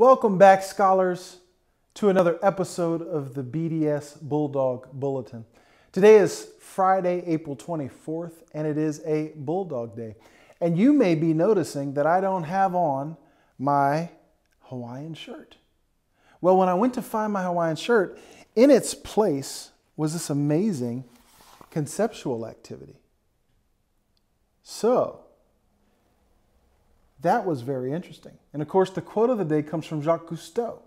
Welcome back, scholars, to another episode of the BDS Bulldog Bulletin. Today is Friday, April 24th, and it is a Bulldog Day. And you may be noticing that I don't have on my Hawaiian shirt. Well, when I went to find my Hawaiian shirt, in its place was this amazing conceptual activity. So, that was very interesting. And of course, the quote of the day comes from Jacques Cousteau.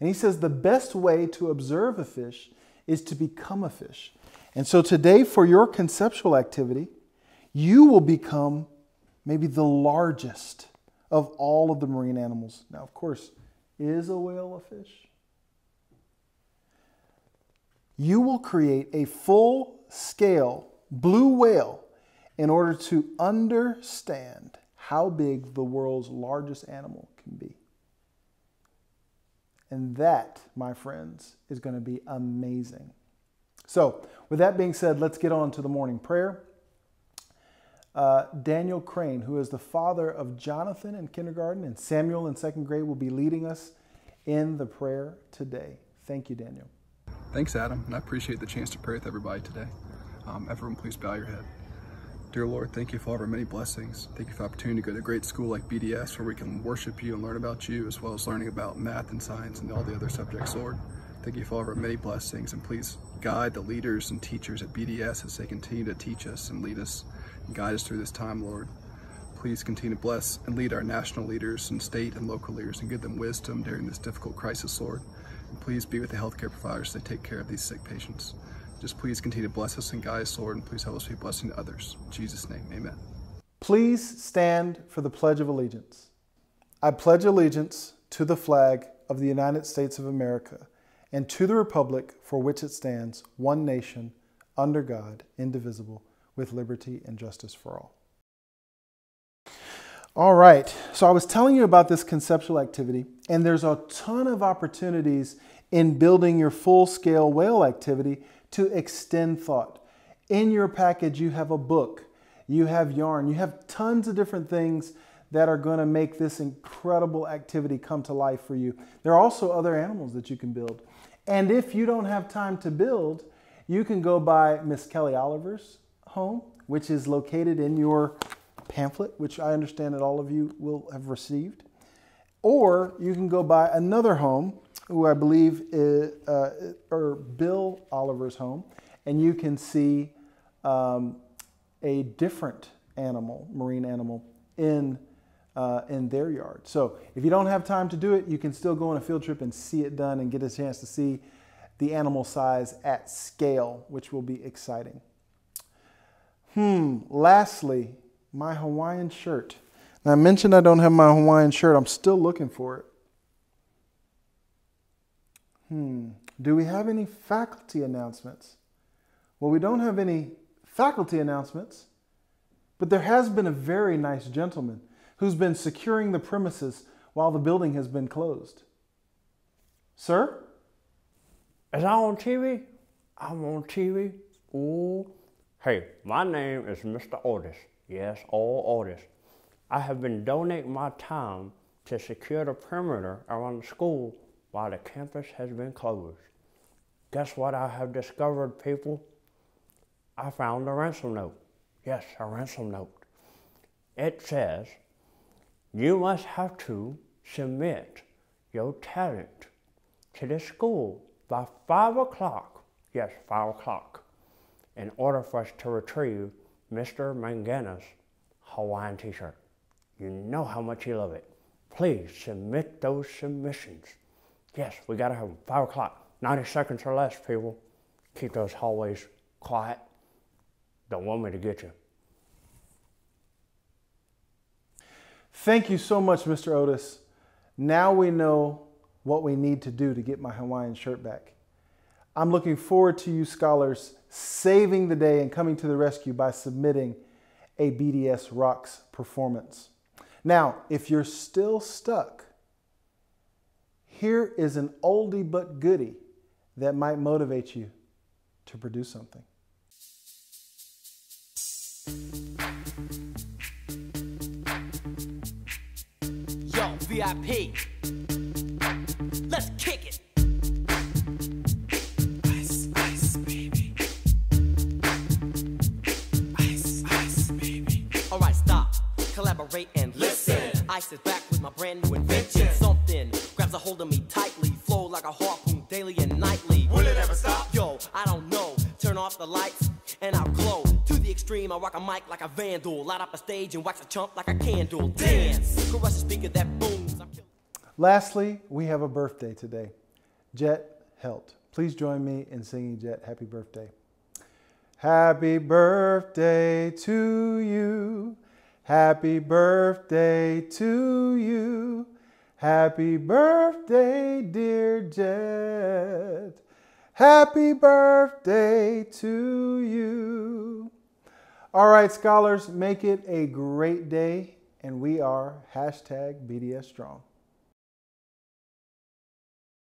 And he says, The best way to observe a fish is to become a fish. And so today, for your conceptual activity, you will become maybe the largest of all of the marine animals. Now, of course, is a whale a fish? You will create a full scale blue whale in order to understand how big the world's largest animal can be. And that, my friends, is going to be amazing. So, with that being said, let's get on to the morning prayer. Uh, Daniel Crane, who is the father of Jonathan in kindergarten and Samuel in second grade, will be leading us in the prayer today. Thank you, Daniel. Thanks, Adam, and I appreciate the chance to pray with everybody today. Um, everyone, please bow your head. Dear Lord, thank you for all our many blessings. Thank you for the opportunity to go to a great school like BDS where we can worship you and learn about you as well as learning about math and science and all the other subjects, Lord. Thank you for all our many blessings and please guide the leaders and teachers at BDS as they continue to teach us and lead us and guide us through this time, Lord. Please continue to bless and lead our national leaders and state and local leaders and give them wisdom during this difficult crisis, Lord. And please be with the healthcare providers that take care of these sick patients. Just please continue to bless us and guide us, Lord, and please help us be a blessing to others. In Jesus' name, amen. Please stand for the Pledge of Allegiance. I pledge allegiance to the flag of the United States of America and to the republic for which it stands, one nation, under God, indivisible, with liberty and justice for all. All right, so I was telling you about this conceptual activity, and there's a ton of opportunities in building your full scale whale activity to extend thought. In your package, you have a book, you have yarn, you have tons of different things that are going to make this incredible activity come to life for you. There are also other animals that you can build. And if you don't have time to build, you can go by Miss Kelly Oliver's home, which is located in your pamphlet, which I understand that all of you will have received. Or you can go by another home, who I believe is uh, or Bill Oliver's home, and you can see um, a different animal, marine animal, in uh, in their yard. So if you don't have time to do it, you can still go on a field trip and see it done and get a chance to see the animal size at scale, which will be exciting. Hmm, lastly, my Hawaiian shirt. Now, I mentioned I don't have my Hawaiian shirt. I'm still looking for it. Hmm, do we have any faculty announcements? Well, we don't have any faculty announcements, but there has been a very nice gentleman who's been securing the premises while the building has been closed. Sir? Is I on TV? I'm on TV. Ooh. Hey, my name is Mr. Otis. Yes, all Otis. I have been donating my time to secure the perimeter around the school while the campus has been closed. Guess what I have discovered, people? I found a ransom note. Yes, a ransom note. It says, you must have to submit your talent to the school by 5 o'clock, yes, 5 o'clock, in order for us to retrieve Mr. Mangana's Hawaiian t-shirt. You know how much you love it. Please submit those submissions. Yes, we gotta have 5 o'clock, 90 seconds or less, people. Keep those hallways quiet. Don't want me to get you. Thank you so much, Mr. Otis. Now we know what we need to do to get my Hawaiian shirt back. I'm looking forward to you scholars saving the day and coming to the rescue by submitting a BDS Rocks performance. Now, if you're still stuck, here is an oldie but goodie that might motivate you to produce something. Yo, VIP, let's kick it. Ice, ice, baby. Ice, ice, baby. All right, stop, collaborate and listen. listen. Ice is back with my brand new invention. Something grabs a hold of me tightly, flow like a harpoon daily and nightly. Will it ever stop? Yo, I don't know. Turn off the lights and I'll glow. To the extreme, I rock a mic like a vandal. Light up a stage and wax a chump like a candle. Dance, crush a speaker that booms. I'm kill- Lastly, we have a birthday today. Jet Helt. Please join me in singing Jet happy birthday. Happy birthday to you. Happy birthday to you. Happy birthday, dear Jet. Happy birthday to you. All right, scholars, make it a great day. And we are hashtag BDS Strong.